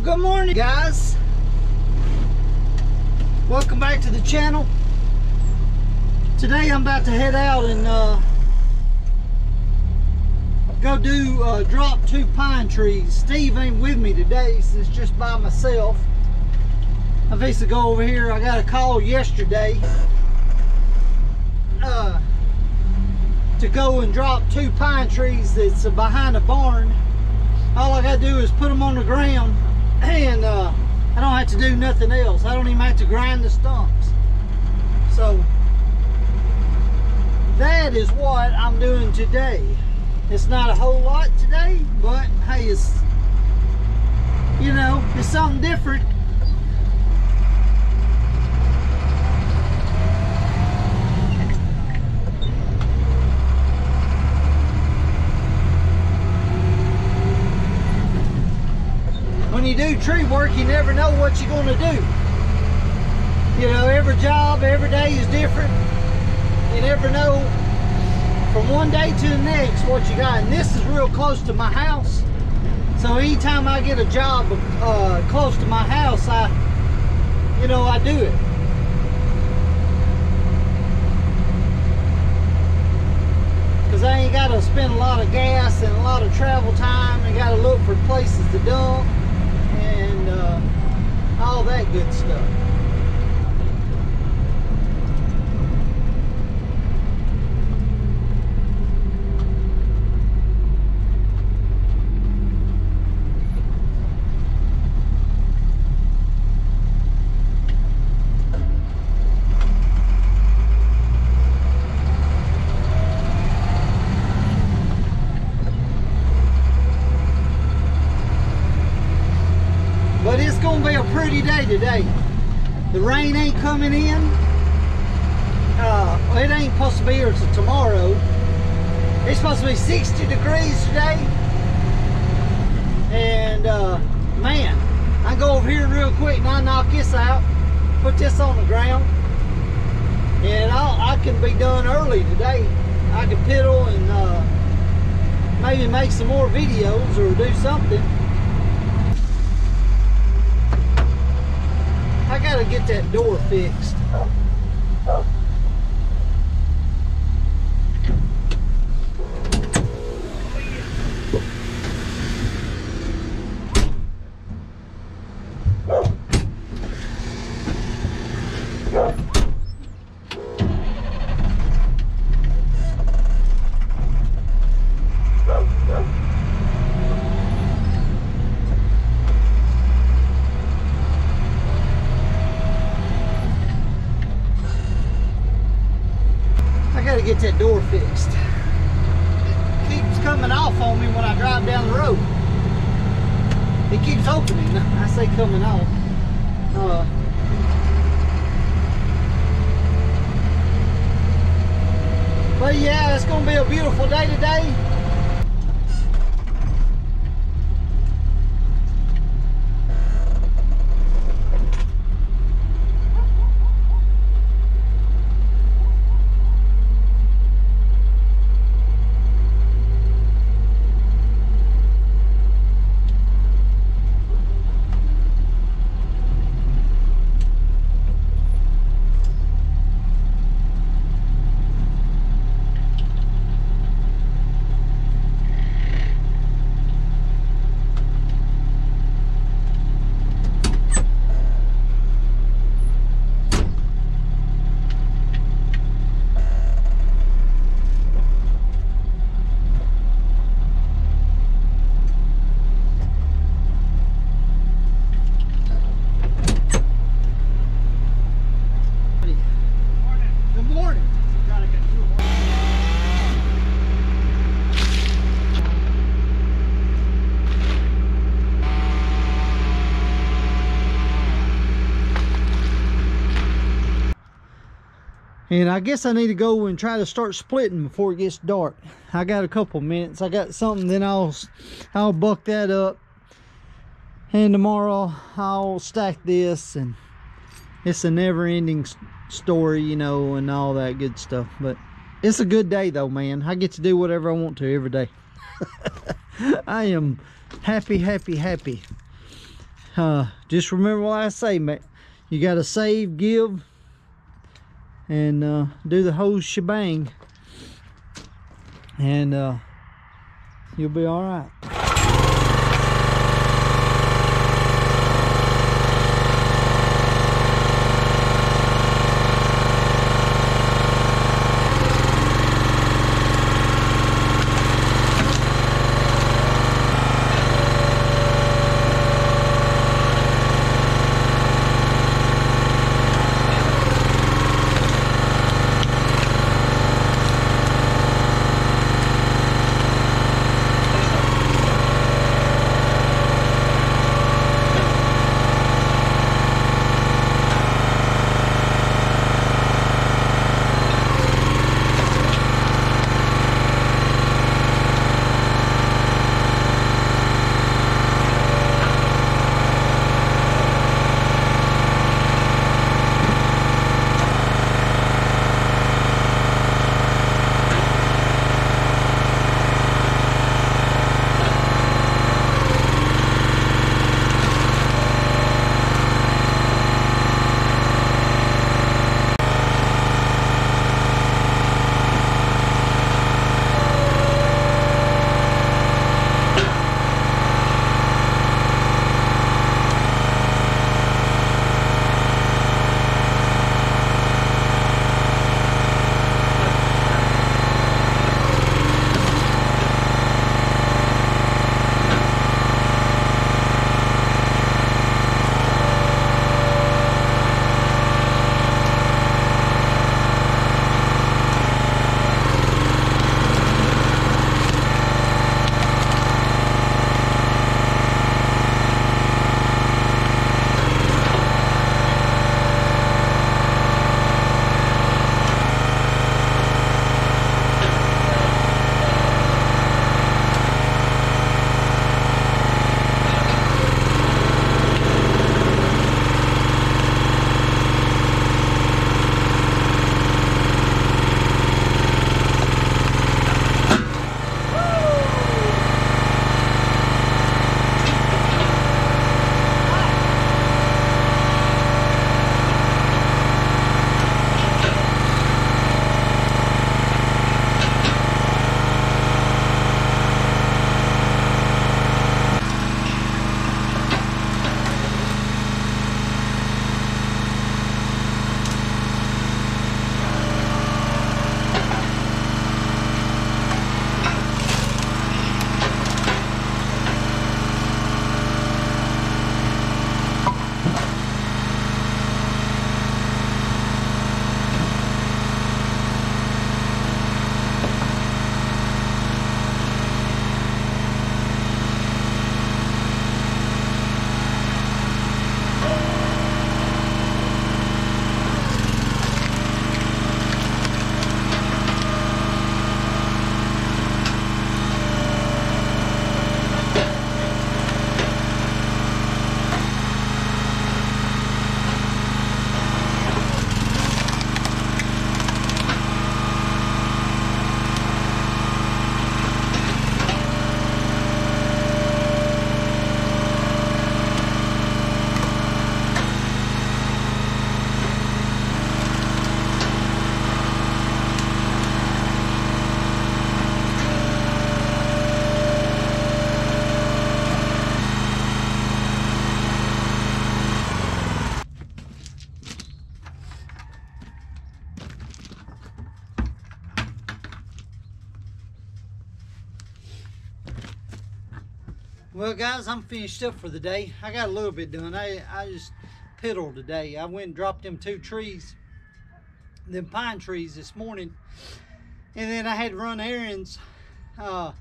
Well, good morning, guys. Welcome back to the channel. Today I'm about to head out and uh, go do uh, drop two pine trees. Steve ain't with me today, so it's just by myself. I am to go over here. I got a call yesterday uh, to go and drop two pine trees that's behind a barn. All I gotta do is put them on the ground and uh, I don't have to do nothing else. I don't even have to grind the stumps. So that is what I'm doing today. It's not a whole lot today, but hey, it's, you know, it's something different. Tree work, you never know what you're going to do. You know, every job, every day is different. You never know from one day to the next what you got. And this is real close to my house. So anytime I get a job uh, close to my house, I, you know, I do it. Because I ain't got to spend a lot of gas and a lot of travel time and got to look for places to dump and uh, all that good stuff. pretty day today. The rain ain't coming in. Uh, it ain't supposed to be here until tomorrow. It's supposed to be 60 degrees today. And uh, man, I go over here real quick and I knock this out, put this on the ground, and I'll, i can be done early today. I can piddle and uh, maybe make some more videos or do something. I gotta get that door fixed. Get that door fixed. It keeps coming off on me when I drive down the road. It keeps opening. I say coming off. Uh, but yeah, it's going to be a beautiful day today. And I guess I need to go and try to start splitting before it gets dark. I got a couple minutes. I got something, then I'll, I'll buck that up. And tomorrow I'll stack this and it's a never ending story, you know, and all that good stuff. But it's a good day though, man. I get to do whatever I want to every day. I am happy, happy, happy. uh, just remember what I say, man. You got to save, give, and uh, do the whole shebang. And uh, you'll be all right. Well, guys, I'm finished up for the day. I got a little bit done. I, I just piddled today. I went and dropped them two trees, them pine trees this morning. And then I had to run errands. Uh,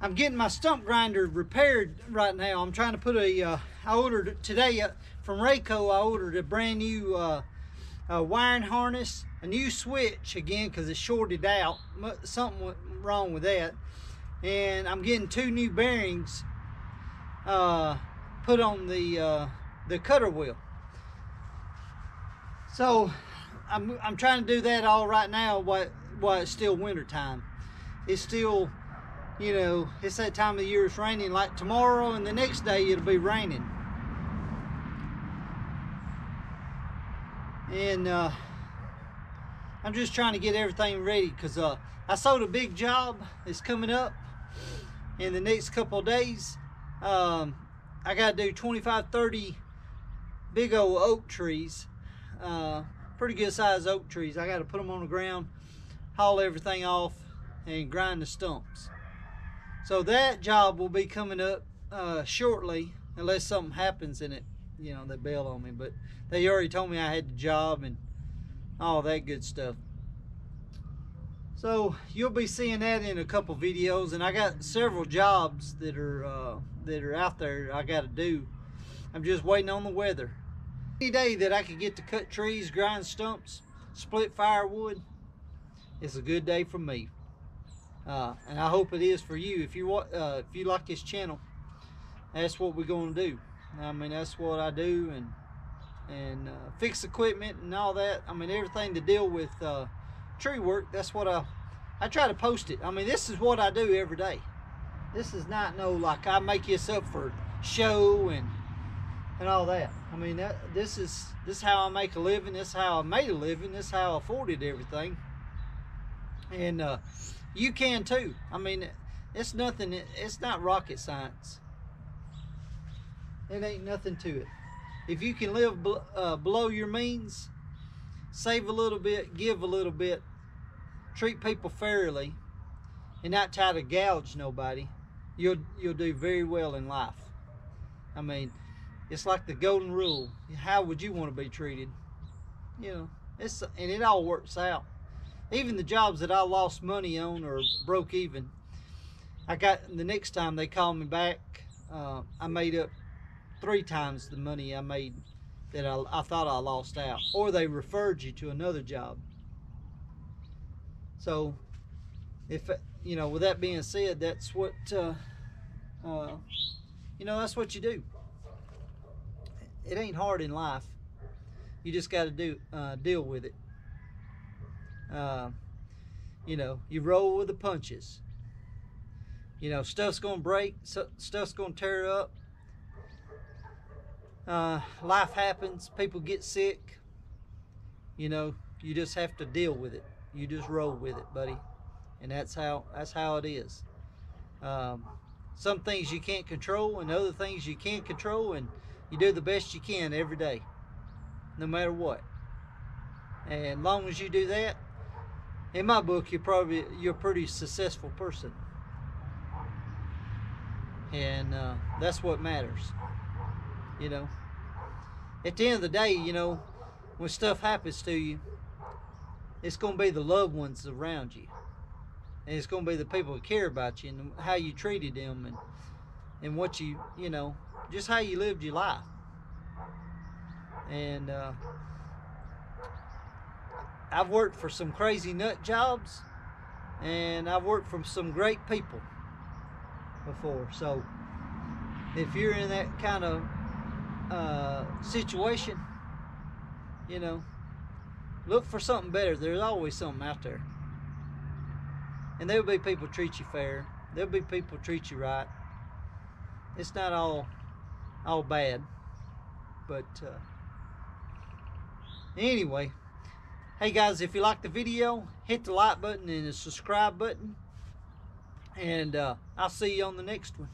I'm getting my stump grinder repaired right now. I'm trying to put a. Uh, I ordered today uh, from Rayco, I ordered a brand new uh, wiring harness, a new switch again because it shorted out. Something went wrong with that and I'm getting two new bearings uh, put on the uh, the cutter wheel. So I'm, I'm trying to do that all right now while, while it's still winter time. It's still, you know, it's that time of year it's raining like tomorrow and the next day it'll be raining. And uh, I'm just trying to get everything ready because uh, I sold a big job that's coming up in the next couple days. Um, I got to do 25, 30 big old oak trees. Uh, pretty good size oak trees. I got to put them on the ground, haul everything off, and grind the stumps. So that job will be coming up uh, shortly, unless something happens in it. You know, they bail on me. But they already told me I had the job and all that good stuff. So you'll be seeing that in a couple videos, and I got several jobs that are uh, that are out there I got to do. I'm just waiting on the weather. Any day that I could get to cut trees, grind stumps, split firewood, it's a good day for me. Uh, and I hope it is for you. If you uh, if you like this channel, that's what we're going to do. I mean, that's what I do, and and uh, fix equipment and all that. I mean, everything to deal with uh, tree work. That's what I I try to post it. I mean, this is what I do every day. This is not no like I make this up for show and and all that. I mean, that this is this is how I make a living. This is how I made a living. This is how I afforded everything. And uh, you can too. I mean, it's nothing. It's not rocket science. It ain't nothing to it. If you can live uh, below your means, save a little bit, give a little bit, treat people fairly, and not try to gouge nobody, you'll you'll do very well in life. I mean, it's like the golden rule. How would you want to be treated? You know, it's and it all works out even the jobs that I lost money on or broke even, I got the next time they called me back, uh, I made up three times the money I made that I, I thought I lost out, or they referred you to another job. So, if you know, with that being said, that's what uh, uh, you know. That's what you do. It ain't hard in life. You just got to do uh, deal with it. Uh, you know, you roll with the punches. You know, stuff's gonna break, stuff's gonna tear up. Uh, life happens, people get sick. You know, you just have to deal with it. You just roll with it, buddy. And that's how that's how it is. Um, some things you can't control and other things you can't control and you do the best you can every day no matter what and long as you do that in my book, you're probably you're a pretty successful person, and uh, that's what matters. You know, at the end of the day, you know, when stuff happens to you, it's going to be the loved ones around you, and it's going to be the people who care about you and how you treated them, and and what you you know, just how you lived your life, and. Uh, I've worked for some crazy nut jobs and I've worked for some great people before. So if you're in that kind of uh, situation, you know, look for something better. There's always something out there. And there'll be people treat you fair. There'll be people treat you right. It's not all all bad. But uh, anyway, Hey guys, if you like the video, hit the like button and the subscribe button. And uh, I'll see you on the next one.